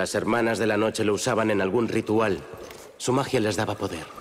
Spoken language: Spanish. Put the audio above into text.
Las hermanas de la noche lo usaban en algún ritual. Su magia les daba poder.